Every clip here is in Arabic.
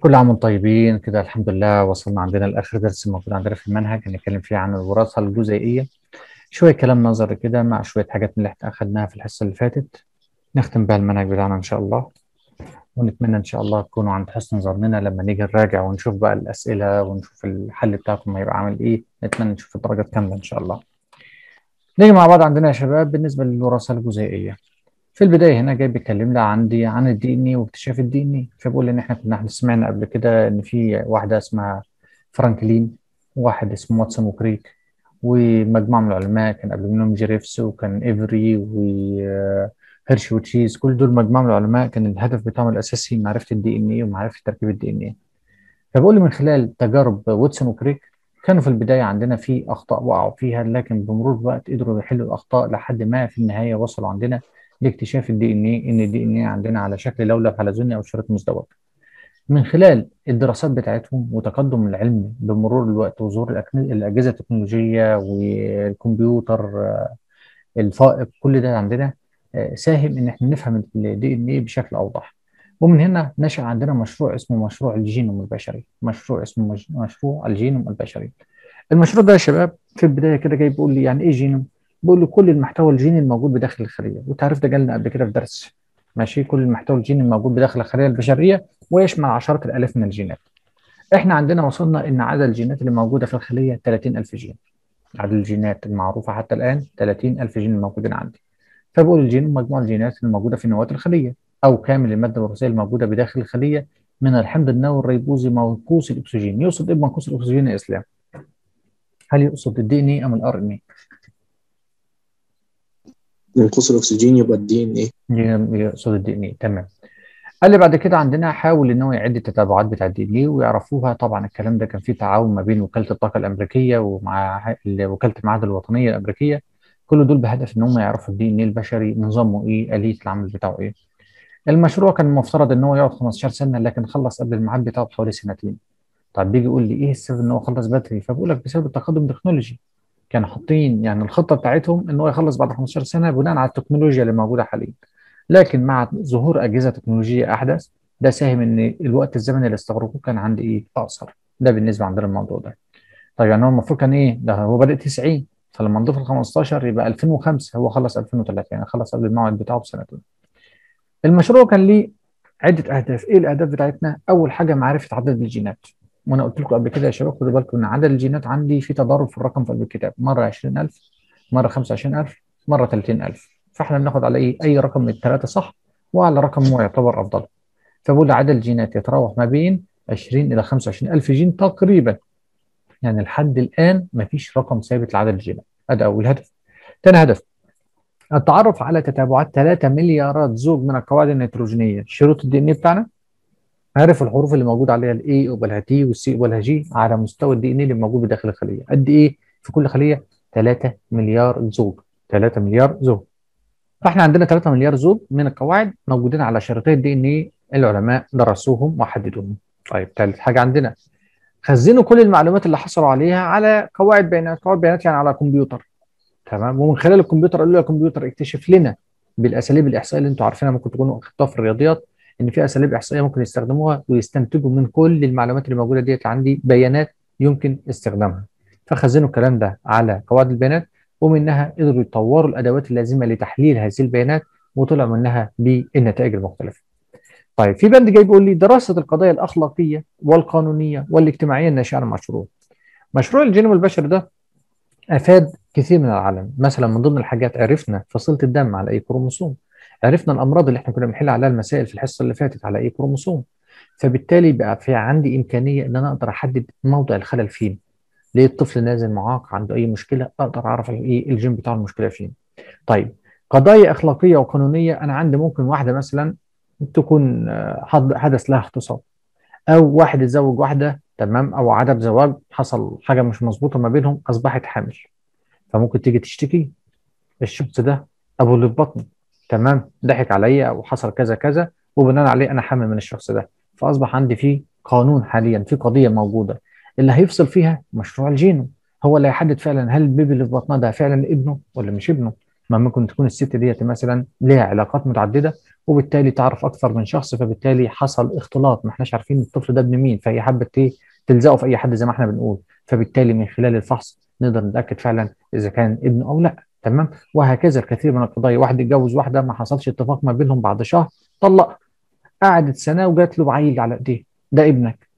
كل عام وأنتم طيبين كده الحمد لله. وصلنا عندنا لآخر درس موجود عندنا في المنهج هنتكلم فيه عن الوراثة الجزيئية شوية كلام نظري كده مع شوية حاجات من اللي إحنا أخدناها في الحصة اللي فاتت. نختم بها المنهج بتاعنا إن شاء الله. ونتمنى إن شاء الله تكونوا عند حسن ظننا لما نيجي نراجع ونشوف بقى الأسئلة ونشوف الحل بتاعكم هيبقى عامل إيه. نتمنى نشوف الدرجات كاملة إن شاء الله. نيجي مع بعض عندنا يا شباب بالنسبة للوراثة الجزيئية في البداية هنا جاي بيكلمنا عندي عن ال DNA واكتشاف ال DNA فبقول إن إحنا كنا سمعنا قبل كده إن في واحدة اسمها فرانكلين وواحد اسمه واتسون وكريك ومجموعة من العلماء كان قبل منهم جريفث وكان إيفري وهيرشي وتشيز. كل دول مجموعة من العلماء كان الهدف بتاعهم الأساسي معرفة ال DNA ومعرفة تركيب ال DNA فبقول من خلال تجارب واتسون وكريك كانوا في البداية عندنا في أخطاء وقعوا فيها لكن بمرور الوقت قدروا يحلوا الأخطاء لحد ما في النهاية وصلوا عندنا. لاكتشاف ال DNA إن ال DNA عندنا على شكل لولب حلزوني أو شريط مزدوج. من خلال الدراسات بتاعتهم وتقدم العلم بمرور الوقت وظهور الأجهزة التكنولوجية والكمبيوتر آه، الفائق كل ده عندنا آه، ساهم إن إحنا نفهم ال DNA بشكل أوضح. ومن هنا نشأ عندنا مشروع اسمه مشروع الجينوم البشري. مشروع اسمه مشروع الجينوم البشري. المشروع ده يا شباب في البداية كده جاي بيقول لي يعني إيه جينوم؟ بيقول لي كل المحتوى الجيني الموجود بداخل الخلية. والتعريف ده جالنا قبل كده في درس. ماشي؟ كل المحتوى الجيني الموجود بداخل الخلية البشرية ويشمل عشرات الألاف من الجينات. إحنا عندنا وصلنا إن عدد الجينات اللي موجودة في الخلية 30000 جين. عدد الجينات المعروفة حتى الآن 30000 جين الموجودين عندي. فبقول الجينوم مجموع الجينات الموجودة في نواة الخلية أو كامل المادة الوراثية الموجودة بداخل الخلية من الحمض النووي الريبوزي منقوص الأكسجين. يقصد إيه بمنقوص الأكسجين يا إسلام؟ هل يقصد ال DNA أم ال RNA منقوص الأكسجين يبقى ال DNA. يقصد ال DNA تمام. قال لي بعد كده عندنا حاول إن هو يعد التتابعات بتاع ال DNA ويعرفوها. طبعا الكلام ده كان فيه تعاون ما بين وكالة الطاقة الأمريكية ومع وكالة المعاهد الوطنية الأمريكية. كل دول بهدف إن هم يعرفوا ال DNA البشري نظامه إيه آلية العمل بتاعه إيه. المشروع كان المفترض إن هو يقعد 15 سنة لكن خلص قبل الميعاد بتاعه بحوالي سنتين. طب بيجي يقول لي إيه السبب إن هو خلص بدري؟ فبقول لك بسبب التقدم التكنولوجي كانوا حاطين يعني الخطة بتاعتهم إن هو يخلص بعد 15 سنة بناء على التكنولوجيا اللي موجودة حاليا. لكن مع ظهور أجهزة تكنولوجية أحدث ده ساهم إن الوقت الزمني اللي استغرقوه كان عندي إيه؟ أقصر. ده بالنسبة عندنا الموضوع ده. طيب يعني هو المفروض كان إيه؟ ده هو بادئ 90 فلما نضيف ال 15 يبقى 2005 هو خلص 2003 يعني خلص قبل الموعد بتاعه بسنتين. المشروع كان ليه عدة أهداف. إيه الأهداف بتاعتنا؟ أول حاجة معرفة عدد الجينات. وأنا قلت لكم قبل كده يا شباب خدوا بالكم إن عدد الجينات عندي في تضارب في الرقم في قلب الكتاب. مرة 20000 مرة 25000 مرة 30000 فإحنا بناخد على إيه؟ أي رقم من الثلاثه صح؟ وعلى رقم هو يعتبر أفضل. فبقول عدد الجينات يتراوح ما بين 20 إلى 25000 جين تقريبا. يعني لحد الآن ما فيش رقم ثابت لعدد الجينات. هذا أول هدف. ثاني هدف التعرف على تتابعات 3 مليارات زوج من القواعد النيتروجينية. شريط ال DNA بتاعنا؟ عارف الحروف اللي موجود عليها ال A قبالها T وال C قبالها G على مستوى ال DNA اللي موجود بداخل الخلية. قد إيه؟ في كل خلية 3 مليار زوج. 3 مليار زوج. فإحنا عندنا 3 مليار زوج من القواعد موجودين على شريطي ال DNA العلماء درسوهم وحددوهم. طيب ثالث حاجة عندنا. خزنوا كل المعلومات اللي حصلوا عليها على قواعد بيانات. قواعد بيانات يعني على كمبيوتر. تمام؟ ومن خلال الكمبيوتر قالوا له يا كمبيوتر اكتشف لنا بالأساليب الإحصائية اللي أنتم عارفينها ممكن تكونوا اخدتوها في الرياضيات إن في أساليب إحصائية ممكن يستخدموها ويستنتجوا من كل المعلومات اللي موجودة ديت عندي بيانات يمكن استخدامها. فخزنوا الكلام ده على قواعد البيانات ومنها قدروا يطوروا الأدوات اللازمة لتحليل هذه البيانات وطلع منها بالنتائج المختلفه طيب في بند جاي بيقول لي دراسة القضايا الأخلاقية والقانونية والاجتماعية الناشئة عن المشروع مشروع الجينوم البشري ده أفاد كثير من العالم. مثلا من ضمن الحاجات عرفنا فصيلة الدم على أي كروموسوم. عرفنا الأمراض اللي إحنا كنا بنحل عليها المسائل في الحصة اللي فاتت على اي كروموسوم. فبالتالي بقى في عندي إمكانية إن أنا أقدر أحدد موضع الخلل فين. ليه الطفل نازل معاق؟ عنده أي مشكلة؟ أقدر أعرف إيه الجين بتاع المشكلة فين. طيب قضايا أخلاقية وقانونية أنا عندي ممكن واحدة مثلا تكون آه، حد- حدث لها اغتصاب أو واحد اتزوج واحدة تمام؟ أو عدم زواج حصل حاجة مش مظبوطة ما بينهم أصبحت حامل. فممكن تيجي تشتكي. الشخص ده أبو اللي في بطني. تمام ضحك عليا أو حصل كذا كذا وبناء عليه أنا حامل من الشخص ده. فأصبح عندي في قانون حاليا في قضية موجودة اللي هيفصل فيها مشروع الجينوم هو اللي هيحدد فعلا هل البيبي اللي في بطنها ده فعلا ابنه ولا مش ابنه. ما ممكن تكون الست ديت مثلا ليها علاقات متعددة وبالتالي تعرف أكثر من شخص فبالتالي حصل اختلاط. ما إحناش عارفين الطفل ده ابن مين فهي حبت إيه تلزقه في أي حد زي ما إحنا بنقول. فبالتالي من خلال الفحص نقدر نتأكد فعلا إذا كان ابن أو لا. تمام؟ وهكذا الكثير من القضايا. واحد اتجوز واحدة ما حصلش اتفاق ما بينهم بعد شهر طلق قعدت سنة وجات له بعيل على إيديه. ده ابنك.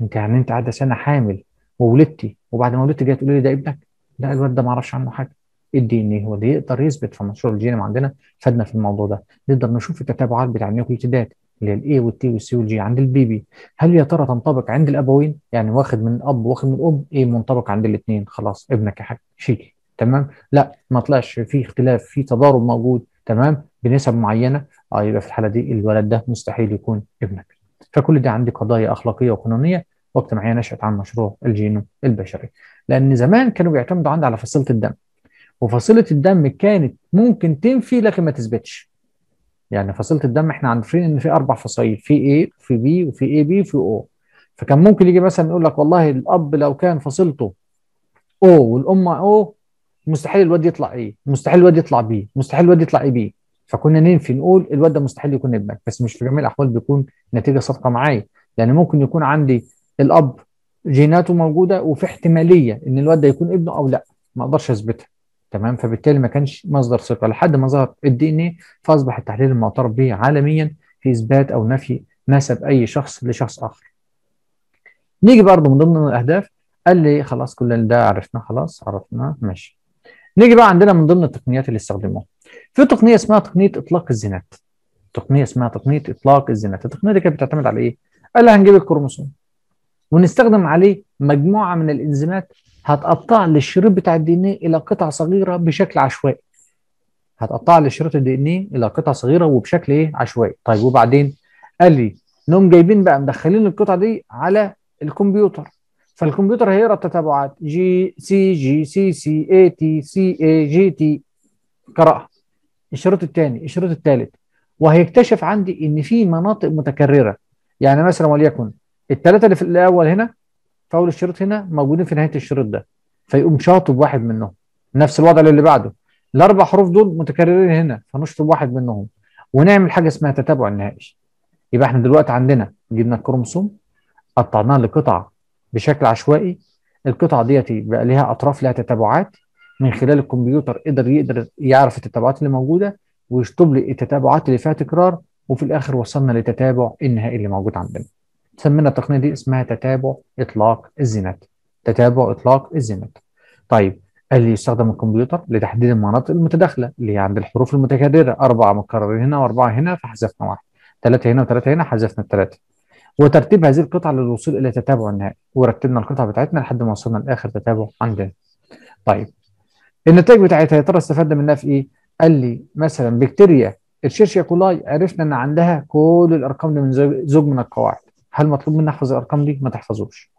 انت يعني انت قاعدة سنة حامل وولدتي وبعد ما ولدتي جاية تقولي لي ده ابنك؟ لا الواد ده ما أعرفش عنه حاجة. ال DNA هو اللي يقدر يثبت في مشروع الجينوم عندنا فادنا في الموضوع ده. نقدر نشوف التتابعات بتاع النيوكليتيدات اللي هي الاي والتي والسي والجي عند البيبي هل يا ترى تنطبق عند الأبوين؟ يعني واخد من الاب واخد من الام إيه منطبق عند الاثنين خلاص ابنك يا حاج شيكي. تمام؟ لا ما طلعش في اختلاف في تضارب موجود تمام؟ بنسب معينة. آه يبقى في الحالة دي الولد ده مستحيل يكون ابنك. فكل ده عندي قضايا أخلاقية وقانونية وأجتماعية نشأت عن مشروع الجينوم البشري. لأن زمان كانوا بيعتمدوا عندي على فصيلة الدم. وفصيلة الدم كانت ممكن تنفي لكن ما تثبتش. يعني فصيلة الدم إحنا عارفين إن في أربع فصائل في A وفي B وفي AB وفي O فكان ممكن يجي مثلا يقول لك والله الأب لو كان فصيلته O والأم O مستحيل الواد يطلع إيه مستحيل الواد يطلع B مستحيل الواد يطلع AB فكنا ننفي نقول الواد ده مستحيل يكون ابنك بس مش في جميع الأحوال بيكون نتيجة صادقة معايا. لأن ممكن يكون عندي الأب جيناته موجودة وفي احتمالية إن الواد ده يكون ابنه أو لأ ما أقدرش أثبتها. تمام؟ فبالتالي ما كانش مصدر ثقة. لحد ما ظهر الدي ان إيه فأصبح التحليل المعترف به عالميا في إثبات أو نفي نسب أي شخص لشخص آخر. نيجي برضه من ضمن الأهداف قال لي خلاص كل ده عرفنا خلاص عرفنا ماشي. نيجي بقى عندنا من ضمن التقنيات اللي استخدموها. في تقنية اسمها تقنية إطلاق الزينات. تقنية اسمها تقنية إطلاق الزناد، التقنية دي كانت بتعتمد على إيه؟ قال هنجيب الكروموسوم. ونستخدم عليه مجموعة من الإنزيمات هتقطع لي الشريط بتاع ال DNA إلى قطع صغيرة بشكل عشوائي. هتقطع لي شريط ال DNA إلى قطع صغيرة وبشكل إيه؟ عشوائي. طيب وبعدين؟ قال لي انهم جايبين بقى مدخلين القطع دي على الكمبيوتر. فالكمبيوتر هيقرا التتابعات G C G C C A T C A G T قرأها. الشريط الثاني الشريط الثالث. وهيكتشف عندي إن في مناطق متكررة. يعني مثلا وليكن الثلاثة اللي في الأول هنا في اول الشريط هنا موجودين في نهاية الشريط ده. فيقوم شاطب واحد منهم. نفس الوضع اللي بعده. الأربع حروف دول متكررين هنا فنشطب واحد منهم. ونعمل حاجة اسمها تتابع النهائي. يبقى إحنا دلوقتي عندنا جبنا الكروموسوم قطعناه لقطع بشكل عشوائي القطعة ديت بقى ليها أطراف لها تتابعات. من خلال الكمبيوتر قدر يقدر يعرف التتابعات اللي موجودة ويشطب لي التتابعات اللي فيها تكرار وفي الآخر وصلنا لتتابع النهائي اللي موجود عندنا. سمينا التقنية دي اسمها تتابع إطلاق الزينات. تتابع إطلاق الزينات. طيب قال لي يستخدم الكمبيوتر لتحديد المناطق المتداخلة اللي هي عند الحروف المتكررة أربعة متكررين هنا وأربعة هنا فحذفنا واحد. ثلاثة هنا وثلاثه هنا حذفنا الثلاثه وترتيب هذه القطع للوصول إلى تتابع النهائي ورتبنا القطع بتاعتنا لحد ما وصلنا لآخر تتابع عندنا طيب النتائج بتاعتها يا ترى استفدنا منها في إيه؟ قال لي مثلا بكتيريا الشيرشيا كولاي عرفنا إن عندها كل الأرقام دي من زوج من القواعد هل مطلوب مني احفظ الأرقام دي؟ ما تحفظوش.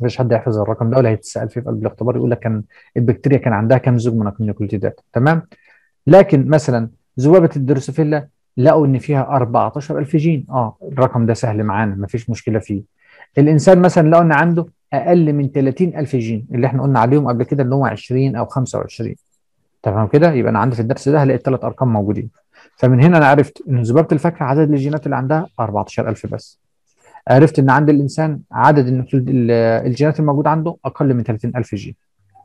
مفيش حد يحفظ الرقم ده ولا هيتسأل فيه في قلب الاختبار يقول لك كان البكتيريا كان عندها كام زوج من النيوكليتيدات تمام؟ لكن مثلا ذبابة الدروسوفيلا لقوا إن فيها 14000 جين. آه الرقم ده سهل معانا مفيش مشكلة فيه. الإنسان مثلا لقوا إن عنده أقل من 30000 جين اللي إحنا قلنا عليهم قبل كده اللي هو 20 أو 25 تمام كده؟ يبقى أنا عندي في الدرس ده هلاقي الثلاث أرقام موجودين. فمن هنا أنا عرفت إن ذبابه الفاكهة عدد الجينات اللي عندها 14000 بس. عرفت إن عند الإنسان عدد الجينات الموجود عنده أقل من 30000 جين.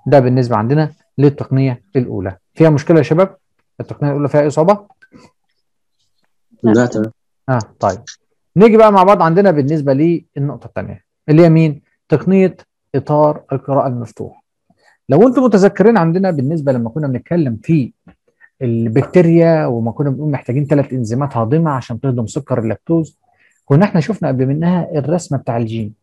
ده بالنسبة عندنا للتقنية الأولى. فيها مشكلة يا شباب؟ التقنية الأولى فيها إصابة؟ لا. تمام. آه طيب. نيجي بقى مع بعض عندنا بالنسبة للنقطة الثانية اللي هي مين؟ تقنية إطار القراءة المفتوح. لو أنتم متذكرين عندنا بالنسبة لما كنا بنتكلم في البكتيريا وما كنا بنقول محتاجين ثلاث إنزيمات هاضمه عشان تهضم سكر اللاكتوز كنا إحنا شفنا قبل منها الرسمة بتاع الجين.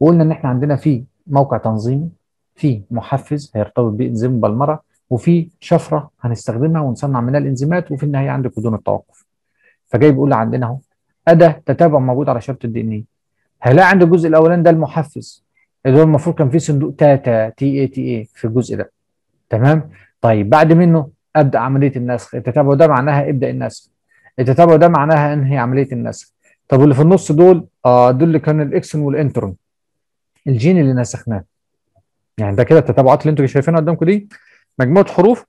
وقلنا إن إحنا عندنا في موقع تنظيمي في محفز هيرتبط بانزيم بلمرة وفي شفرة هنستخدمها ونصنع منها الإنزيمات وفي النهاية عندك كودون التوقف. فجاي بيقول عندنا اهو اداه تتابع موجود على شريط ال DNA هلاقي عند الجزء الأولاني ده المحفز اللي هو المفروض كان فيه صندوق تاتا TATA في الجزء ده. تمام؟ طيب بعد منه أبدأ عملية النسخ. التتابع ده معناها ابدأ النسخ. التتابع ده معناها انهي عملية النسخ. طب واللي في النص دول؟ آه دول اللي كانوا الاكسون والإنترون. الجين اللي نسخناه. يعني ده كده التتابعات اللي أنتوا شايفينها قدامكم دي؟ مجموعة حروف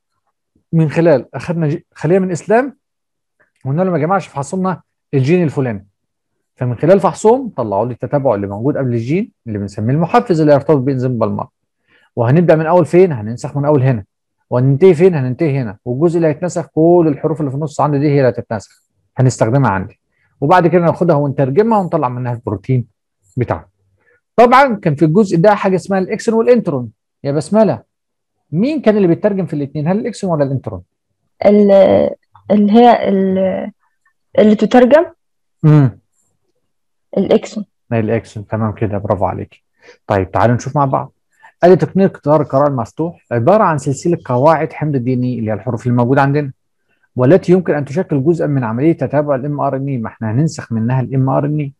من خلال أخذنا خلية من إسلام وقلنا لهم يا جماعة فحصوا لنا الجين الفلاني. فمن خلال فحصهم طلعوا لي التتابع اللي موجود قبل الجين اللي بنسميه المحفز اللي يرتبط بانزيم بلمرة وهنبدأ من أول فين؟ هننسخ من أول هنا. وهننتهي فين؟ هننتهي هنا. والجزء اللي هيتنسخ كل الحروف اللي في النص عندي دي هي اللي هتتنسخ. هنستخدمها عندي. وبعد كده ناخدها ونترجمها ونطلع منها البروتين بتاعنا. طبعا كان في الجزء ده حاجة اسمها الاكسون والانترون يا بسملة مين كان اللي بيترجم في الاثنين هل الاكسون ولا الانترون ال- اللي هي ال- اللي تترجم؟ امم الإكسون الاكسون تمام كده برافو عليك. طيب تعالوا نشوف مع بعض. ادي تقنيه إطار القراءة المفتوح عبارة عن سلسلة قواعد حمض ال DNA اللي هي الحروف اللي موجودة عندنا والتي يمكن أن تشكل جزءا من عملية تتابع ال mRNA ما إحنا هننسخ منها ال mRNA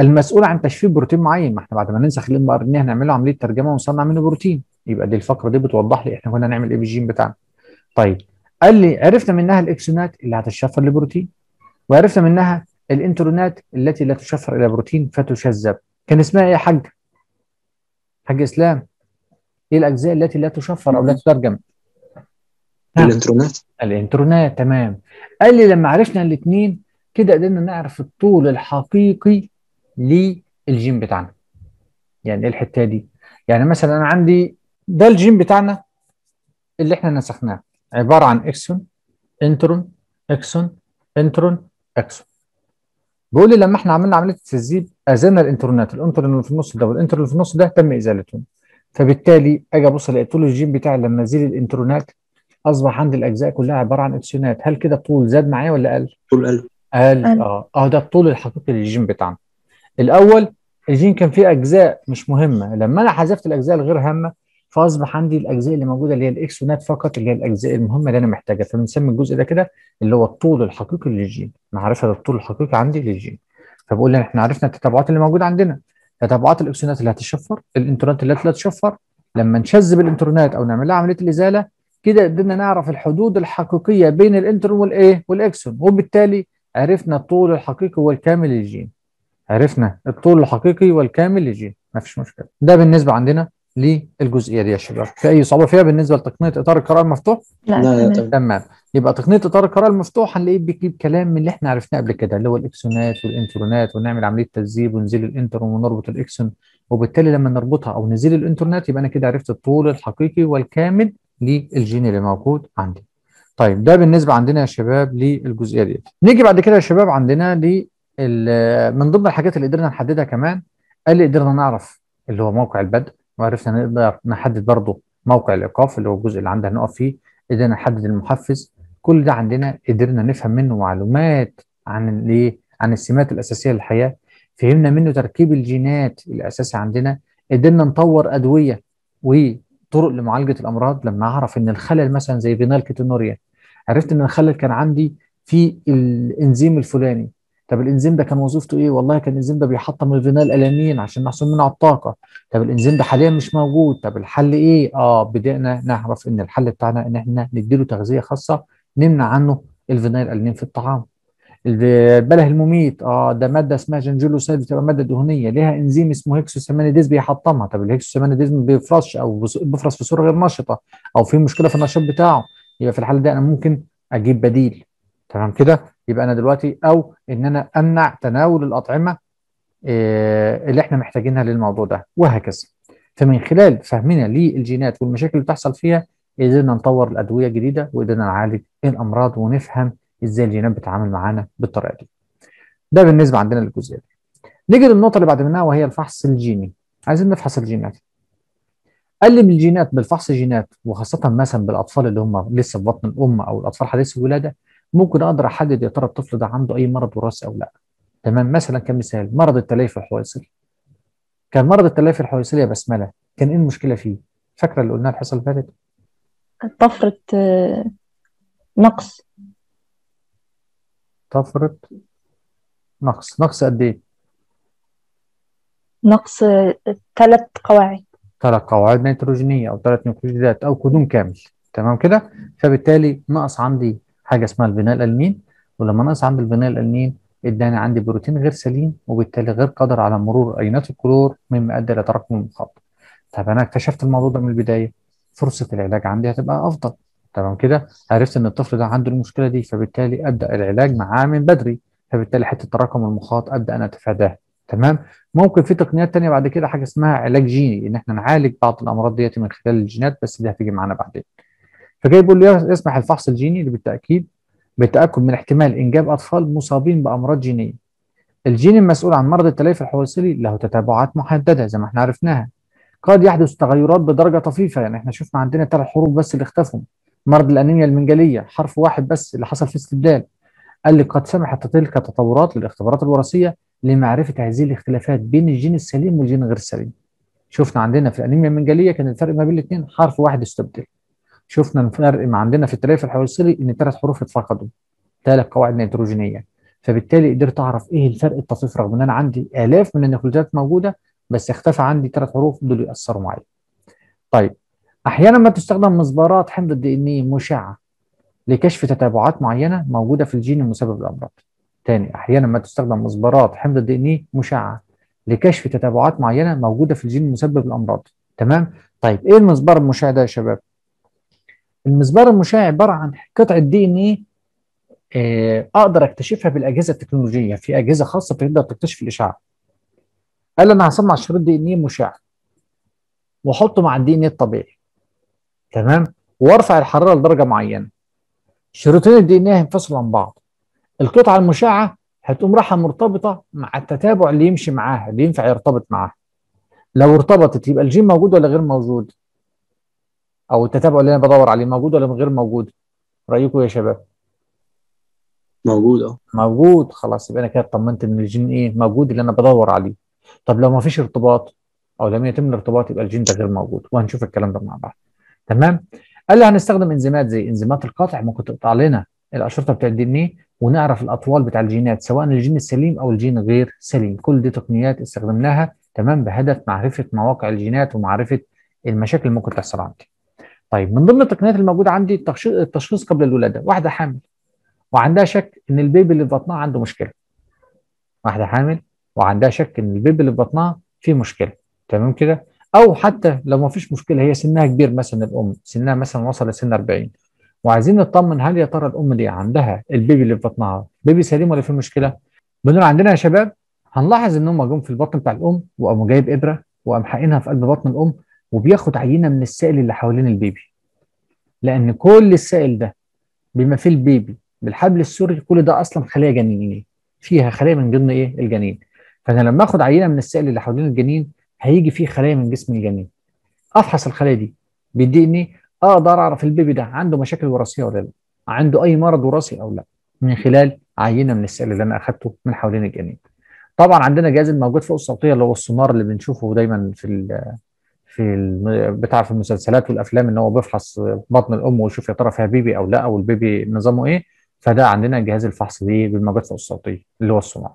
المسؤول عن تشفير بروتين معين. ما إحنا بعد ما ننسخ ال mRNA هنعمل له عملية ترجمة ونصنع منه بروتين. يبقى دي الفقرة دي بتوضح لي إحنا كنا هنعمل إيه بالجين بتاعنا. طيب قال لي عرفنا منها الإكسونات اللي هتتشفر لبروتين وعرفنا منها الإنترونات التي لا تشفر إلى بروتين فتشذب. كان اسمها إيه يا حاج؟ حاج إسلام إيه الأجزاء التي لا تشفر أو لا تترجم. الإنترونات. الإنترونات تمام. قال لي لما عرفنا الاثنين كده قدرنا نعرف الطول الحقيقي للجين بتاعنا. يعني إيه الحتة دي؟ يعني مثلا أنا عندي ده الجين بتاعنا اللي إحنا نسخناه. عبارة عن اكسون انترون اكسون انترون اكسون بيقول لي لما إحنا عملنا عملية التشذيب أزلنا الانترونات الانترون اللي في النص ده والانترون اللي في النص ده تم إزالتهم. فبالتالي أجي أبص ألاقي طول الجين بتاعي لما أزيل الانترونات أصبح عندي الأجزاء كلها عبارة عن إكسونات. هل كده الطول زاد معايا ولا قل؟ طول قل قل. آه. آه ده الطول الحقيقي للجين بتاعنا. الأول الجين كان فيه أجزاء مش مهمة. لما أنا حذفت الأجزاء الغير هامة فاصبح عندي الأجزاء اللي موجودة اللي هي الاكسونات فقط اللي هي الأجزاء المهمة اللي أنا محتاجها. فبنسمي الجزء ده كده اللي هو الطول الحقيقي للجين. معرفه الطول الحقيقي عندي للجين. فبقول لي إحنا عرفنا التتابعات اللي موجودة عندنا. تتابعات الاكسونات اللي هتشفر الانترونات اللي لا تشفر لما نشذب الانترونات أو نعمل لها عملية الإزالة كده قدرنا نعرف الحدود الحقيقية بين الانترون والايه والاكسون وبالتالي عرفنا الطول الحقيقي والكامل للجين. عرفنا الطول الحقيقي والكامل للجين. ما فيش مشكلة. ده بالنسبة عندنا للجزئية دي يا شباب. في أي صعوبة فيها بالنسبة لتقنية إطار القراءة المفتوح؟ لا لا لا تمام. تمام. تمام. يبقى تقنية إطار القراءة المفتوح هنلاقيه بيجيب كلام من اللي إحنا عرفناه قبل كده اللي هو الإكسونات والإنترونات ونعمل عملية تشذيب ونزيل الإنترون ونربط الإكسون وبالتالي لما نربطها أو نزيل الإنترونات يبقى أنا كده عرفت الطول الحقيقي والكامل للجين اللي موجود عندي. طيب ده بالنسبة عندنا يا شباب للجزئية دي. نيجي بعد كده يا شباب عندنا ل من ضمن الحاجات اللي قدرنا نحددها كمان قال لي قدرنا نعرف اللي هو موقع البدء. وعرفنا نقدر نحدد برضه موقع الإيقاف اللي هو الجزء اللي عندنا هنقف فيه قدرنا نحدد المحفز. كل ده عندنا قدرنا نفهم منه معلومات عن الايه عن السمات الأساسية للحياة. فهمنا منه تركيب الجينات الأساسي عندنا. قدرنا نطور أدوية وطرق لمعالجة الأمراض. لما اعرف إن الخلل مثلا زي فينيل كيتونوريا عرفت إن الخلل كان عندي في الإنزيم الفلاني. طب الإنزيم ده كان وظيفته إيه؟ والله كان الإنزيم ده بيحطم الفينيل ألانين عشان نحصل منه على الطاقة. طب الإنزيم ده حاليا مش موجود. طب الحل إيه؟ آه بدأنا نعرف إن الحل بتاعنا إن إحنا نديله تغذية خاصة نمنع عنه الفينيل ألانين في الطعام. البله المميت آه ده مادة اسمها ganglioside بتبقى مادة دهنية ليها إنزيم اسمه hexosaminidase بيحطمها. طب ال hexosaminidase ما بيفرزش أو بيفرز في صوره غير نشطة أو في مشكلة في النشاط بتاعه. يبقى في الحالة دي أنا ممكن أجيب بديل. تمام كده؟ يبقى أنا دلوقتي أو إن أنا أمنع تناول الأطعمة آه، اللي إحنا محتاجينها للموضوع ده وهكذا. فمن خلال فهمنا للجينات والمشاكل اللي بتحصل فيها قدرنا نطور الأدوية الجديدة وقدرنا نعالج الأمراض ونفهم إزاي الجينات بتتعامل معانا بالطريقة دي. ده بالنسبة عندنا للجزئية دي. نيجي للنقطة اللي بعد منها وهي الفحص الجيني. عايزين نفحص الجينات. قال لي بالجينات بالفحص جينات وخاصة مثلا بالأطفال اللي هم لسه في بطن الأم أو الأطفال حديث الولادة ممكن أقدر أحدد يا ترى الطفل ده عنده أي مرض وراثي أو لا. تمام؟ مثلا كمثال مرض التليف الحويصلي كان مرض التليف الحويصلي يا بسملة كان إيه المشكلة فيه؟ فاكرة اللي قلناها الحصة اللي فاتت؟ طفرة آه، نقص. طفرة نقص. نقص قد إيه؟ نقص ثلاث قواعد. ثلاث قواعد نيتروجينية أو ثلاث نيوكليوتيدات أو كودون كامل. تمام كده؟ فبالتالي نقص عندي حاجة اسمها الفينيل الانين ولما نقص عندي الفينيل الانين اداني عندي بروتين غير سليم وبالتالي غير قادر على مرور ايونات الكلور مما أدى إلى تراكم المخاط. طب أنا اكتشفت الموضوع ده من البداية فرصة العلاج عندي هتبقى أفضل. تمام كده عرفت إن الطفل ده عنده المشكلة دي فبالتالي أبدأ العلاج معاه من بدري فبالتالي حتة تراكم المخاط أبدأ أنا اتفاداها تمام؟ ممكن في تقنيات تانية بعد كده حاجة اسمها علاج جيني إن إحنا نعالج بعض الأمراض ديت من خلال الجينات بس دي هتيجي معانا بعدين. فجاي بيقول لي يسمح الفحص الجيني اللي بالتأكيد بالتأكد من احتمال إنجاب أطفال مصابين بأمراض جينية. الجين المسؤول عن مرض التليف الحويصلي له تتابعات محددة زي ما إحنا عرفناها. قد يحدث تغيرات بدرجة طفيفة يعني إحنا شفنا عندنا ثلاث حروف بس اللي اختفوا. مرض الأنيميا المنجلية حرف واحد بس اللي حصل فيه استبدال. قال لي قد سمحت تلك التطورات للاختبارات الوراثية لمعرفة هذه الاختلافات بين الجين السليم والجين غير السليم. شفنا عندنا في الأنيميا المنجلية كان الفرق ما بين الاثنين حرف واحد استبدل. شفنا الفرق ما عندنا في التليف الحويصلي إن ثلاث حروف اتفقدوا ثلاث قواعد نيتروجينية فبالتالي قدرت أعرف إيه الفرق الطفيف رغم إن أنا عندي آلاف من النيوكليوتيدات موجودة بس اختفى عندي ثلاث حروف دول يأثروا معايا. طيب أحيانا ما تستخدم مسبارات حمض ال DNA مشعة لكشف تتابعات معينة موجودة في الجين المسبب للامراض. تاني أحيانا ما تستخدم مسبارات حمض ال DNA مشعة لكشف تتابعات معينة موجودة في الجين المسبب للامراض. تمام؟ طيب إيه المسبار المشع ده يا شباب؟ المسبار المشع عبارة عن قطعه DNA أقدر أكتشفها بالأجهزة التكنولوجية في أجهزة خاصة تقدر تكتشف الإشعاع. قال أنا هصنع شريط DNA مشع وأحطه مع ال DNA الطبيعي. تمام؟ وأرفع الحرارة لدرجة معينة. شريطين ال DNA هينفصلوا عن بعض. القطعة المشعه هتقوم رايحة مرتبطة مع التتابع اللي يمشي معاها اللي ينفع يرتبط معاها. لو ارتبطت يبقى الجين موجود ولا غير موجود؟ أو التتابع اللي أنا بدور عليه موجود ولا غير موجود؟ رأيكم يا شباب؟ موجود أه. موجود. خلاص يبقى أنا كده اطمنت إن الجين إيه موجود اللي أنا بدور عليه. طب لو ما فيش ارتباط أو لم يتم الارتباط يبقى الجين ده غير موجود وهنشوف الكلام ده مع بعض. تمام؟ قال لي هنستخدم إنزيمات زي إنزيمات القطع ممكن تقطع لنا الأشرطة بتاع ال DNA ونعرف الأطوال بتاع الجينات سواء الجين السليم أو الجين غير سليم. كل دي تقنيات استخدمناها تمام بهدف معرفة مواقع الجينات ومعرفة المشاكل اللي ممكن تحصل عندي. طيب من ضمن التقنيات الموجودة عندي التشخيص قبل الولادة واحدة حامل. وعندها شك إن البيبي اللي في بطنها عنده مشكلة. واحدة حامل وعندها شك إن البيبي اللي في بطنها فيه مشكلة. تمام كده؟ أو حتى لو ما فيش مشكلة هي سنها كبير مثلا الأم سنها مثلا وصل لسن 40 وعايزين نطمن هل يا ترى الأم دي عندها البيبي اللي في بطنها بيبي سليم ولا فيه مشكلة؟ بنقول عندنا يا شباب هنلاحظ إن هم جم في البطن بتاع الأم وقاموا جايب إبرة وقام حاقنها في قلب بطن الأم وبياخد عينة من السائل اللي حوالين ال baby. لأن كل السائل ده بما فيه ال baby بالحبل السري كل ده أصلا خلايا جنينية. فيها خلايا من ضمن إيه؟ الجنين. فأنا لما آخد عينة من السائل اللي حوالين الجنين هيجي فيه خلايا من جسم الجنين. أفحص الخلايا دي إيه أقدر أعرف ال baby ده عنده مشاكل وراثية ولا لا؟ عنده أي مرض وراثي أو لا؟ من خلال عينة من السائل اللي أنا أخدته من حوالين الجنين. طبعا عندنا جهاز الموجود فوق الصوتية اللي هو السونار اللي بنشوفه دايما في في. بتاع في المسلسلات والأفلام إن هو بيفحص بطن الأم ويشوف يا ترى فيها بيبي أو لأ أو البيبي نظامه إيه فده عندنا جهاز الفحص دي بالموجات الصوتية اللي هو السونار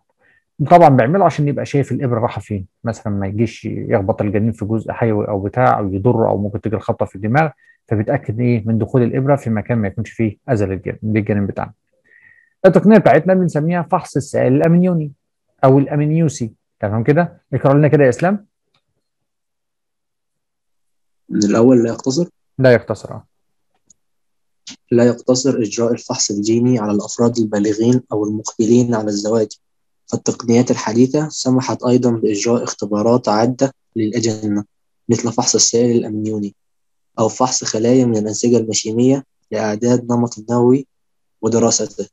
طبعا بيعمله عشان يبقى شايف الإبرة رايحة فين مثلا ما يجيش يخبط الجنين في جزء حيوي أو بتاع أو يضره أو ممكن تيجي الخبطة في الدماغ فبيتأكد إيه من دخول الإبرة في مكان ما يكونش فيه اذى للجنين بتاعنا. التقنية بتاعتنا بنسميها فحص السائل الامنيوني أو الامنيوسي تمام كده؟ اقرأ لنا كده يا إسلام. من الأول لا يقتصر؟ لا يختصر آه. لا يقتصر إجراء الفحص الجيني على الأفراد البالغين أو المقبلين على الزواج. فالتقنيات الحديثة سمحت أيضا بإجراء اختبارات عدة للأجنة مثل فحص السائل الأمنيوني أو فحص خلايا من الأنسجة المشيمية لإعداد نمط النووي ودراسته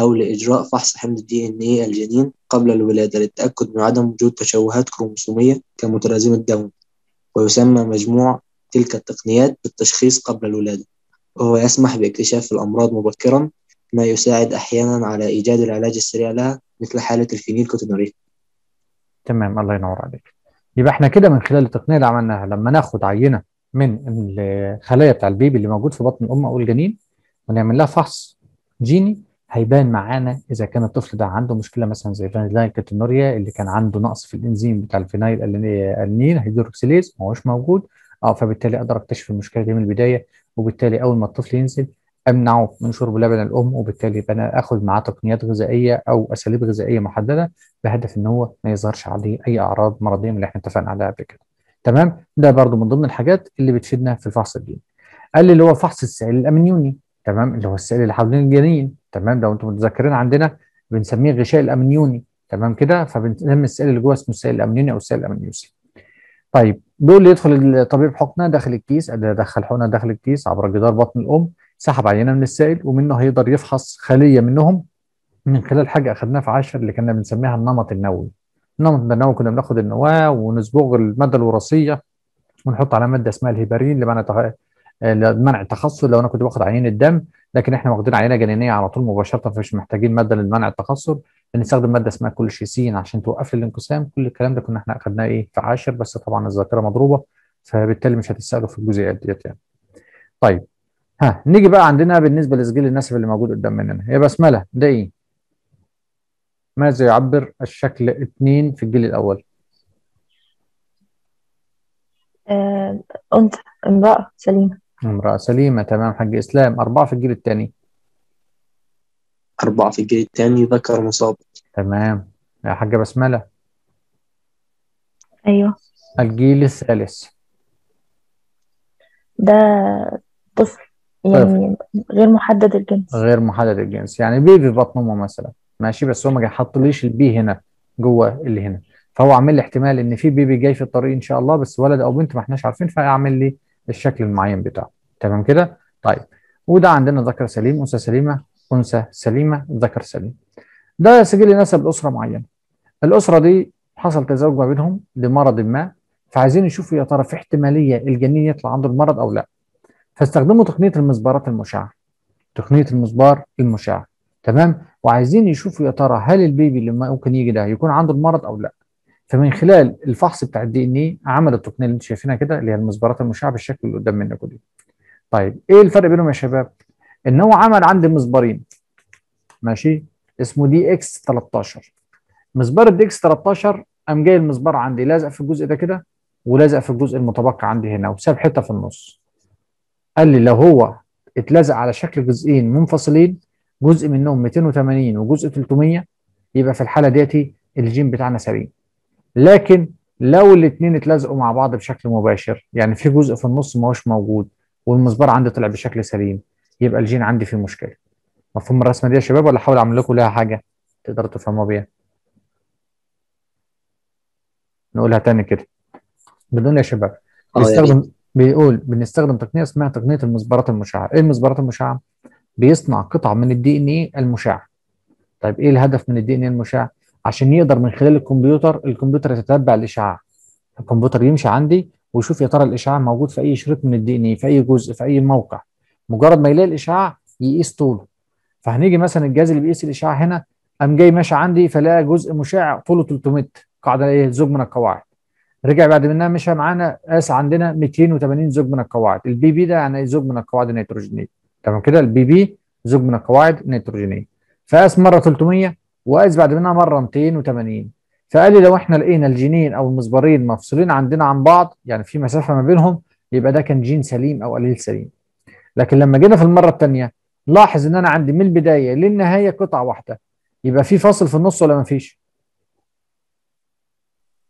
أو لإجراء فحص حمض ال DNA الجنين قبل الولادة للتأكد من عدم وجود تشوهات كروموسومية كمتلازمة داون ويسمى مجموع تلك التقنيات بالتشخيص قبل الولادة وهو يسمح باكتشاف الأمراض مبكرا ما يساعد أحيانا على إيجاد العلاج السريع لها مثل حالة الفينيل كيتونوريا تمام الله ينور عليك. يبقى إحنا كده من خلال التقنية اللي عملناها لما ناخد عينة من الخلايا بتاع ال baby اللي موجود في بطن الأم أو الجنين ونعمل لها فحص جيني هيبان معانا إذا كان الطفل ده عنده مشكلة مثلا زي phenylketonuria اللي كان عنده نقص في الإنزيم بتاع ال phenylalanine hydroxylase ما هوش موجود آه فبالتالي أقدر أكتشف المشكلة دي من البداية وبالتالي أول ما الطفل ينزل أمنعه من شرب لبن الأم وبالتالي يبقى أنا آخد معاه تقنيات غذائية أو أساليب غذائية محددة بهدف إن هو ما يظهرش عليه أي أعراض مرضية من اللي إحنا اتفقنا عليها قبل كده. تمام؟ ده برضو من ضمن الحاجات اللي بتفيدنا في الفحص الجيني. قال لي اللي هو فحص السائل الأمنيوني تمام؟ اللي هو السائل اللي حوالين الجنين تمام؟ لو أنتم متذكرين عندنا بنسميه غشاء الأمنيوني تمام كده؟ فبنسمي السائل اللي جوه اسمه السائل الأمنيوني أو السائل الأمنيوسي. طيب لي يدخل الطبيب حقنة داخل الكيس دخل حقنة داخل الكيس عبر جدار بطن الأم سحب عينة من السائل ومنه هيقدر يفحص خلية منهم. من خلال حاجة اخذناها في عشر اللي كنا بنسميها النمط النووي. النمط النووي كنا بناخد النواة ونصبغ المادة الوراثية ونحط على مادة اسمها الهيبارين لمنع لمنع التخثر لو أنا كنت باخد عينه دم لكن إحنا واخدين عينة جنينيه على طول مباشرة فمش محتاجين مادة لمنع التخثر بنستخدم مادة اسمها كولشيسين عشان توقف لي الانقسام كل الكلام ده كنا إحنا أخدناه إيه في عاشر بس طبعا الذاكرة مضروبة فبالتالي مش هتسالوا في الجزئيات ديت يعني. طيب ها نيجي بقى عندنا بالنسبة لسجل النسب اللي موجود قدام مننا هي بسملة ده إيه؟ ماذا يعبر الشكل اثنين في الجيل الأول؟ آه، أنثى امرأة سليمة امرأة سليمة تمام حاج إسلام. أربعة في الجيل الثاني. أربعة في الجيل الثاني ذكر مصاب. تمام. يا حاجة بسملة. أيوة. الجيل الثالث. ده طفل يعني غير محدد الجنس. غير محدد الجنس. يعني بيبي في بطن أمه مثلا. ماشي؟ بس هو ما حطليش البي هنا جوه اللي هنا. فهو عامل لي احتمال إن في بيبي جاي في الطريق إن شاء الله بس ولد أو بنت ما إحناش عارفين فيعمل لي الشكل المعين بتاعه. تمام كده؟ طيب. وده عندنا ذكر سليم أنثى سليمة أنثى سليمة ذكر سليم. ده سجل نسب لأسرة معينة. الأسرة دي حصل تزاوج ما بينهم لمرض ما فعايزين يشوفوا يا ترى في احتمالية الجنين يطلع عنده المرض أو لا. فاستخدموا تقنية المسبارات المشعة. تقنية المسبار المشع تمام؟ وعايزين يشوفوا يا ترى هل ال baby اللي ممكن يجي ده يكون عنده المرض أو لا. فمن خلال الفحص بتاع ال DNA عمل التقنيه اللي أنتم شايفينها كده اللي هي المسبرات المشعة بالشكل اللي قدام منكم دي. طيب إيه الفرق بينهم يا شباب؟ ان هو عمل عندي مسبرين ماشي اسمه DX 13 مسبار ال DX 13 قام جاي المسبار عندي لازق في الجزء ده كده ولازق في الجزء المتبقى عندي هنا وساب حتة في النص. قال لي لو هو اتلزق على شكل جزئين منفصلين جزء منهم 280 وجزء 300 يبقى في الحالة ديتي الجين بتاعنا سليم. لكن لو الاثنين اتلزقوا مع بعض بشكل مباشر يعني في جزء في النص ما هوش موجود والمسبار عندي طلع بشكل سليم يبقى الجين عندي فيه مشكلة. مفهوم الرسمة دي يا شباب ولا احاول أعمل لكم لها حاجة تقدروا تفهموا بيها؟ نقولها تاني كده. بنقول يا شباب. آه بيستخدم بيقول بنستخدم تقنية اسمها تقنية المسبرات المشعة. إيه المسبرات المشعة؟ بيصنع قطعه من ال DNA المشع طيب إيه الهدف من ال DNA المشع عشان يقدر من خلال الكمبيوتر الكمبيوتر يتتبع الإشعاع. الكمبيوتر يمشي عندي ويشوف يا ترى الإشعاع موجود في أي شريط من ال DNA في أي جزء في أي موقع. مجرد ما يلاقي الإشعاع يقيس طوله. فهنيجي مثلا الجهاز اللي بيقيس الإشعاع هنا قام جاي ماشي عندي فلاقى جزء مشع طوله 300 قاعدة إيه؟ زوج من القواعد. رجع بعد منها مشى معانا قاس عندنا 280 زوج من القواعد. ال bp ده يعني زوج من القواعد النيتروجينية؟ تمام كده؟ ال bp زوج من القواعد النيتروجينية. فقاس مرة 300 وقاس بعد منها مرة 280 فقال لي لو إحنا لقينا الجينين أو المسبرين مفصولين عندنا عن بعض يعني في مسافة ما بينهم يبقى ده كان جين سليم أو أليل سليم. لكن لما جينا في المرة الثانية لاحظ إن أنا عندي من البداية للنهاية قطعة واحدة. يبقى في فاصل في النص ولا ما فيش؟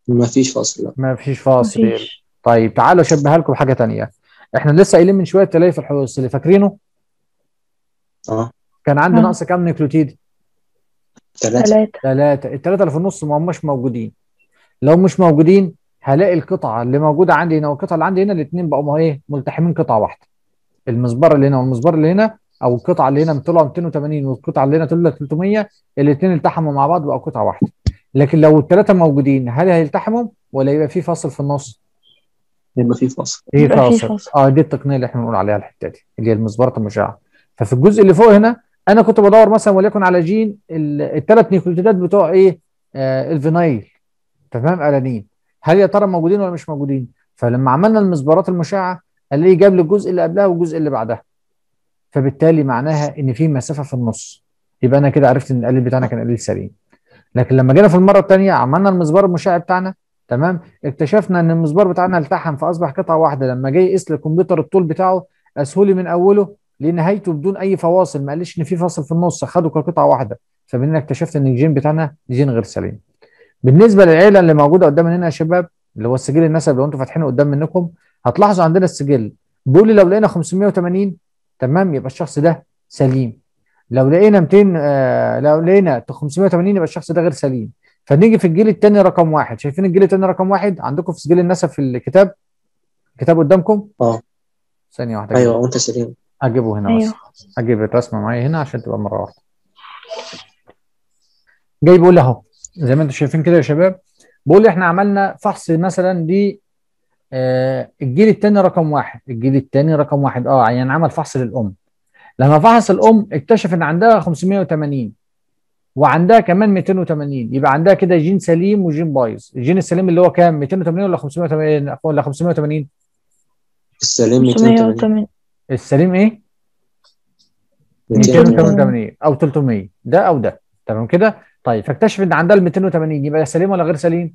ما فيش فاصل لا. ما فيش فاصل. مفيش طيب تعالوا أشبهها لكم بحاجة ثانية إحنا لسه قايلين من شوية التليف الحوصلي فاكرينه؟ آه. كان عندي. نقص كام نيوكليوتيد؟ ثلاثة ثلاثة ثلاثة الثلاثه اللي في النص ما هماش موجودين. لو مش موجودين هلاقي القطعة اللي موجودة عندي هنا والقطعة اللي عندي هنا الاثنين بقوا إيه ملتحمين قطعة واحدة. المسبرة اللي هنا والمسبرة اللي هنا أو القطعة اللي هنا طلعوا 280 والقطعة اللي هنا طلعت 300 الاثنين التحموا مع بعض بقوا قطعة واحدة. لكن لو الثلاثه موجودين هل هيلتحموا ولا يبقى في فاصل في النص؟ يبقى في فاصل. في يبقى في فاصل. آه دي التقنية اللي إحنا بنقول عليها الحتة دي اللي هي المسبرة المشعة. ففي الجزء اللي فوق هنا أنا كنت بدور مثلا وليكن على جين الثلاث نيوكليوتيدات بتوع إيه؟ آه ال phenyl. تمام؟ آلانين. هل يا ترى موجودين ولا مش موجودين؟ فلما عملنا المسبرات المشعة قال لي جاب لي الجزء اللي قبلها والجزء اللي بعدها. فبالتالي معناها إن في مسافة في النص. يبقى أنا كده عرفت إن الأليل بتاعنا كان أليل سليم. لكن لما جينا في المرة الثانية عملنا المسبار المشع بتاعنا. تمام؟ اكتشفنا إن المسبار بتاعنا التحم فأصبح قطعة واحدة. لما جاي يقيس الكمبيوتر الطول بتاعه قاسهولي من أوله لنهايته بدون أي فواصل ما قاليش إن في فاصل في النص خده كقطعة واحدة. فبالنا اكتشفت إن الجين بتاعنا جين غير سليم. بالنسبة للعيلة اللي موجودة قدامنا هنا يا شباب اللي هو السجل النسبي لو أنتم فاتحينه قدام منكم هتلاحظوا عندنا السجل. بيقول لي لو لقينا 580 تمام يبقى الشخص ده سليم. لو لقينا 200 آه لو لقينا 580 يبقى الشخص ده غير سليم. فنيجي في الجيل الثاني رقم واحد. شايفين الجيل الثاني رقم واحد؟ عندكم في سجل النسب في الكتاب؟ الكتاب قدامكم؟ آه. ثانية واحدة أيوه وأنت سليم. أجيبه هنا بس. أجيب الرسمة معايا هنا عشان تبقى مرة واحدة. جاي بيقول أهو زي ما أنتم شايفين كده يا شباب بيقول لي إحنا عملنا فحص مثلا ل آه، الجيل الثاني رقم واحد. الجيل الثاني رقم واحد. آه يعني عمل فحص للأم. لما فحص الأم اكتشف إن عندها 580 وعندها كمان 280 يبقى عندها كده جين سليم وجين بايظ. الجين السليم اللي هو كام؟ 280 ولا 580 ولا 580 السليم 280 580 السليم إيه؟ 280 280 أو 300 ده أو ده. تمام كده؟ طيب فاكتشف إن عندها ال 280 يبقى سليم ولا غير سليم؟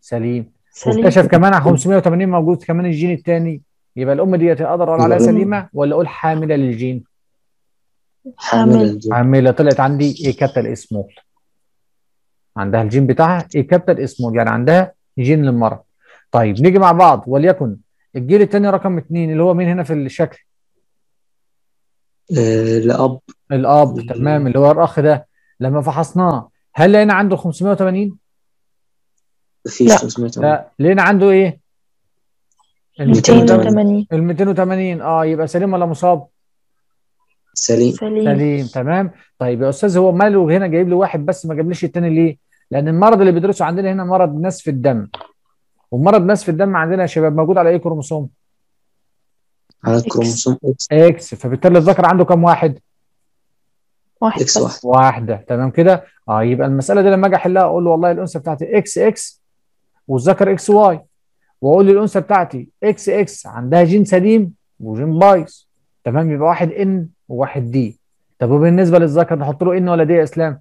سليم. سليم. واكتشف كمان على 580 موجود كمان الجين الثاني يبقى الأم ديت أقدر أقول عليها. سليمة ولا أقول حاملة للجين؟ حامل. حاملة. طلعت عندي A capital small عندها الجين بتاعها A capital small يعني عندها جين للمرض. طيب نيجي مع بعض. وليكن الجيل الثاني رقم اثنين اللي هو مين هنا في الشكل؟ آه لأب الأب تمام اللي هو الأخ ده لما فحصناه. هل لقينا عنده 580 مفيش لا. 580 لا لقينا عنده إيه؟ ال 280 ال 280 آه يبقى سليم ولا مصاب؟ سليم. سليم. سليم تمام. طيب يا أستاذ هو ماله هنا جايب لي واحد بس ما جابليش التاني ليه؟ لأن المرض اللي بيدرسه عندنا هنا مرض نزف الدم. ومرض نزف الدم عندنا يا شباب موجود على إيه كروموسوم؟ على الكروموسوم X. X. فبالتالي الذكر عنده كام واحد؟ واحد X واحد. واحدة. تمام كده؟ آه يبقى المسألة دي لما أجي أحلها أقول له والله الأنثى بتاعتي إكس إكس والذكر إكس واي. وأقول للانثى بتاعتي X X عندها جين سليم وجين بايظ. تمام؟ يبقى واحد N وواحد d. طب وبالنسبة للذكر نحط له إن ولا دي يا إسلام؟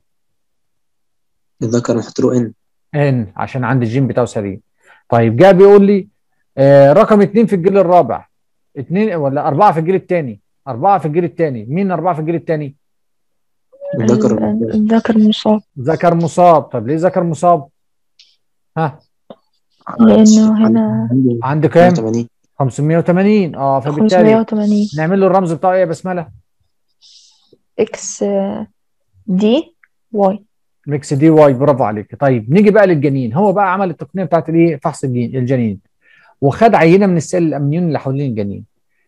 الذكر نحط له إن. إن عشان عندي الجين بتاعه سليم. طيب جاء بيقول لي آه رقم اثنين في الجيل الرابع. اثنين ولا أربعة في الجيل الثاني أربعة في الجيل الثاني مين أربعة في الجيل الثاني الذكر ال- الذكر مصاب. ذكر مصاب. طب ليه ذكر مصاب؟ ها؟ لأنه هنا عنده عنده كام؟ 180 580 آه فبالتالي 580 نعمل له الرمز بتاعه إيه يا بسملة؟ X d Y X d Y برافو عليك. طيب نيجي بقى للجنين. هو بقى عمل التقنية بتاعت الايه فحص الجنين وخد عينة من السائل الأمنيوني اللي حوالين الجنين.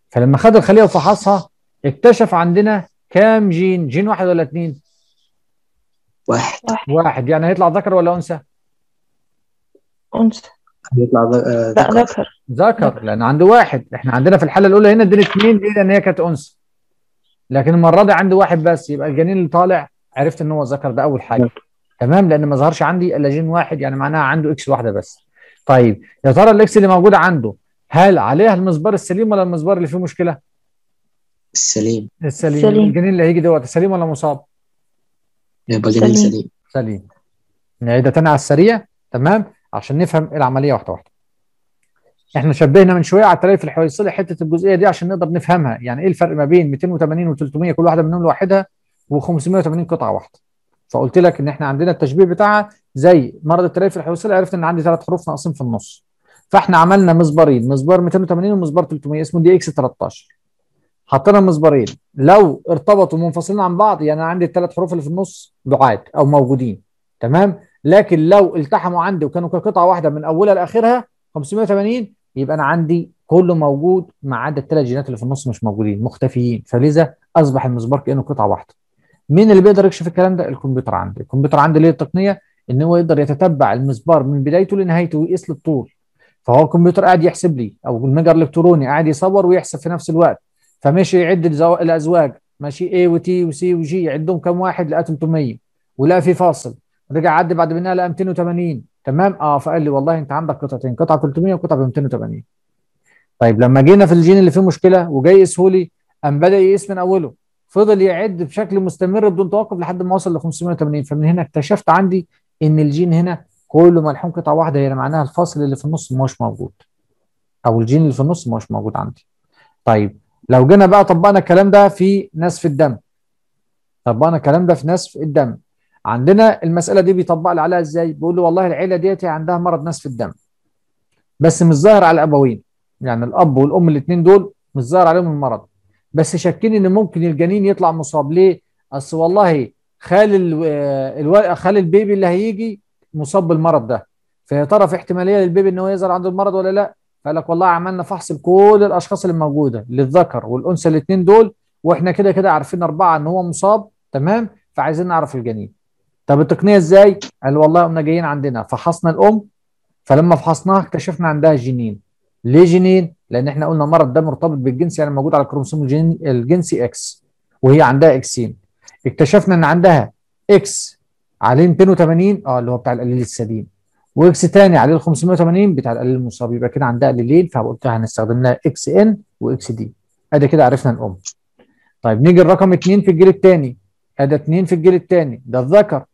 فلما خد الخلية وفحصها اكتشف عندنا كام جين؟ جين واحد ولا اثنين واحد. واحد. يعني هيطلع ذكر ولا أنثى؟ أنثى. هيطلع آه، ذكر. ذكر. ذكر لأن عنده واحد. إحنا عندنا في الحالة الأولى هنا ادينا اثنين ليه؟ لأن هي كانت أنثى. لكن المرة دي عنده واحد بس. يبقى الجنين اللي طالع عرفت إن هو ذكر ده أول حاجة. تمام؟ لأن ما ظهرش عندي إلا جين واحد يعني معناها عنده X واحدة بس. طيب يا ترى ال X اللي موجوده عنده هل عليها المسبار السليم ولا المسبار اللي فيه مشكلة؟ السليم. السليم. سليم. الجنين اللي هيجي دوت سليم ولا مصاب؟ يبقى جنين سليم. سليم. سليم. نعيدها تاني على السريع تمام؟ عشان نفهم العملية واحدة واحدة. إحنا شبهنا من شوية على التليف الحويصلي حتة الجزئية دي عشان نقدر نفهمها. يعني إيه الفرق ما بين 280 و300 كل واحدة منهم لوحدها و580 قطعة واحدة؟ فقلت لك إن إحنا عندنا التشبيه بتاعها زي مرض التليف الحويصلي عرفت إن عندي ثلاث حروف ناقصين في النص. فإحنا عملنا مسبارين مسبار 280 ومسبار 300 اسمه دي إكس 13 حطينا مسبارين لو ارتبطوا منفصلين عن بعض يعني أنا عندي الثلاث حروف اللي في النص بعاد أو موجودين تمام؟ لكن لو التحموا عندي وكانوا كقطعه واحدة من أولها لآخرها 580 يبقى أنا عندي كله موجود ما عدا الثلاث جينات اللي في النص مش موجودين مختفيين. فلذا أصبح المسبار كأنه قطعة واحدة. مين اللي بيقدر يكشف الكلام ده؟ الكمبيوتر عندي. الكمبيوتر عندي ليه التقنية؟ إن هو يقدر يتتبع المسبار من بدايته لنهايته ويقيس الطول. فهو الكمبيوتر قاعد يحسب لي أو المجر الإلكتروني قاعد يصور ويحسب في نفس الوقت. فمشي يعد الأزواج. ماشي A وتي وسي وجي يعدهم كم واحد لقى 300 ولقى في فاصل. رجع عد بعد منها لقى 280 تمام؟ آه فقال لي والله أنت عندك قطعتين. قطعة 300 وقطعة ب 280 طيب لما جينا في الجين اللي فيه مشكلة وجاي يقيسه لي قام بدأ يقيس من أوله. فضل يعد بشكل مستمر بدون توقف لحد ما وصل ل 580 فمن هنا اكتشفت عندي إن الجين هنا كله ملحوم قطعة واحدة. هي معناها الفاصل اللي في النص مش موجود. أو الجين اللي في النص مش موجود عندي. طيب لو جينا بقى طبقنا الكلام ده في نسف الدم. طبقنا الكلام ده في نسف الدم. عندنا المسألة دي بيطبق لي عليها إزاي؟ بيقول له والله العيلة ديت عندها مرض نسف الدم. بس مش ظاهر على الأبوين. يعني الأب والأم الاثنين دول مش ظاهر عليهم المرض. بس شاكين إن ممكن الجنين يطلع مصاب. ليه؟ أصل والله خال ال- آه، الو- خال البيبي اللي هيجي مصاب بالمرض ده. فيا ترى في احتمالية للبيبي إن هو يظهر عنده المرض ولا لا؟ فقال لك والله عملنا فحص لكل الأشخاص اللي موجودة للذكر والأنثى الاثنين دول وإحنا كده كده عارفين أربعة إن هو مصاب تمام؟ فعايزين نعرف الجنين. طب التقنية إزاي؟ قال والله قمنا جايين عندنا فحصنا الأم فلما فحصناها اكتشفنا عندها جينين. ليه جينين لأن إحنا قلنا المرض ده مرتبط بالجنس يعني موجود على الكروموسوم الجن- الجنسي X وهي عندها اكسين اكتشفنا إن عندها X عليه 280 آه اللي هو بتاع الأليل السليم و X تاني عليه 580 بتاع الأليل المصاب يبقى كده عندها أليلين فقلت هنستخدم لها X N و X d. أدي كده عرفنا الأم. طيب نيجي الرقم اثنين في الجيل الثاني أدي اثنين في الجيل الثاني ده الذكر.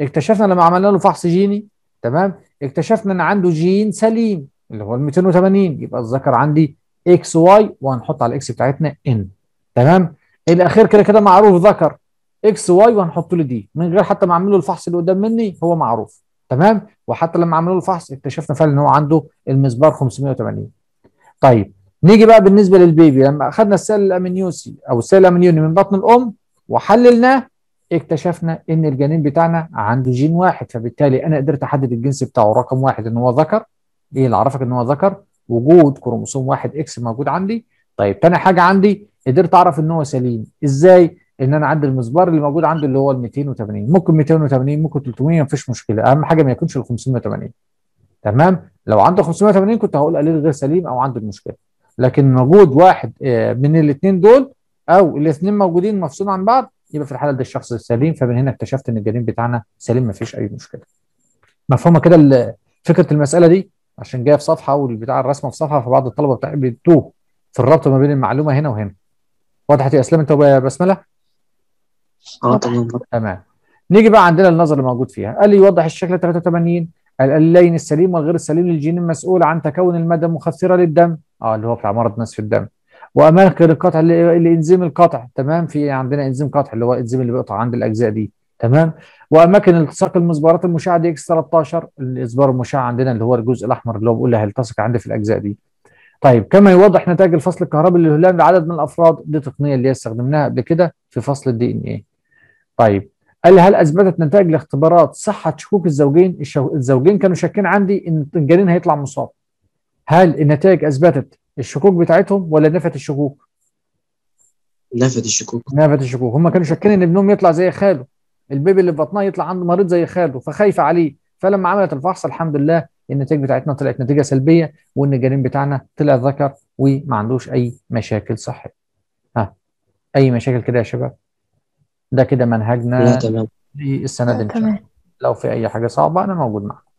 اكتشفنا لما عملنا له فحص جيني تمام؟ اكتشفنا إن عنده جين سليم. اللي هو ال 280 يبقى الذكر عندي X Y وهنحط على ال X بتاعتنا N تمام؟ الاخير كده كده معروف ذكر X Y وهنحط له d من غير حتى ما اعمل له الفحص اللي قدام مني هو معروف. تمام؟ وحتى لما عملوا له الفحص اكتشفنا فعلا إن هو عنده المسبار 580 طيب نيجي بقى بالنسبة لل baby. لما أخذنا السائل الامنيوسي أو السائل الامنيوني من بطن الأم وحللناه اكتشفنا إن الجنين بتاعنا عنده جين واحد. فبالتالي أنا قدرت أحدد الجنس بتاعه رقم واحد إن هو ذكر. إيه اللي عرفك إن هو ذكر؟ وجود كروموسوم واحد X موجود عندي. طيب تاني حاجة عندي قدرت أعرف إن هو سليم. إزاي؟ إن أنا عندي المسبار اللي موجود عنده اللي هو ال 280 ممكن 280 ممكن 300 مفيش مشكلة. أهم حاجة ما يكونش ال 580 تمام؟ لو عنده 580 كنت هقول أليل غير سليم أو عنده المشكلة. لكن وجود واحد آه، من الاثنين دول أو الاثنين موجودين مفصولين عن بعض يبقى في الحالة دي الشخص السليم فمن هنا اكتشفت إن الجنين بتاعنا سليم مفيش أي مشكلة. مفهومة كده فكرة المسألة دي؟ عشان جاية في صفحة والبتاع الرسمة في صفحة فبعض الطلبة بتاع بيتوه في الربط ما بين المعلومة هنا وهنا. وضحت يا أسلام أنت وبسمله آه تمام. تمام. نيجي بقى عندنا النظر اللي موجود فيها. قال لي يوضح الشكل 83 الأليلين السليم والغير السليم للجين المسؤول عن تكون الماده المخثره للدم. آه اللي هو بتاع مرض نزف الدم. واماكن القطع اللي- الانزيم القطع. تمام. في عندنا إنزيم قطع اللي هو الانزيم اللي بيقطع عند الأجزاء دي. تمام؟ وأماكن التصاق المسبارات المشعه DX 13 المسبار المشع عندنا اللي هو الجزء الأحمر اللي هو بيقول هيلتصق عندي في الأجزاء دي. طيب كما يوضح نتائج الفصل الكهربي للهلام لعدد من الأفراد دي تقنية اللي استخدمناها قبل كده في فصل ال DNA طيب قال لي هل أثبتت نتائج الاختبارات صحة شكوك الزوجين؟ الشو... الزوجين كانوا شاكين عندي إن الجنين هيطلع مصاب. هل النتائج أثبتت الشكوك بتاعتهم ولا نفت الشكوك؟ نفت الشكوك. نفت الشكوك. هم كانوا شاكين إن ابنهم يطلع زي خاله. البيبي اللي في بطنها يطلع عنده مريض زي خاله فخايفه عليه. فلما عملت الفحص الحمد لله النتائج بتاعتنا طلعت نتيجة سلبية وإن الجنين بتاعنا طلع ذكر وما عندوش أي مشاكل صحية. ها أي مشاكل كده يا شباب؟ ده كده لا منهجنا تمام. للسنه دي إن شاء الله. تمام. لو في أي حاجة صعبة أنا موجود معاكم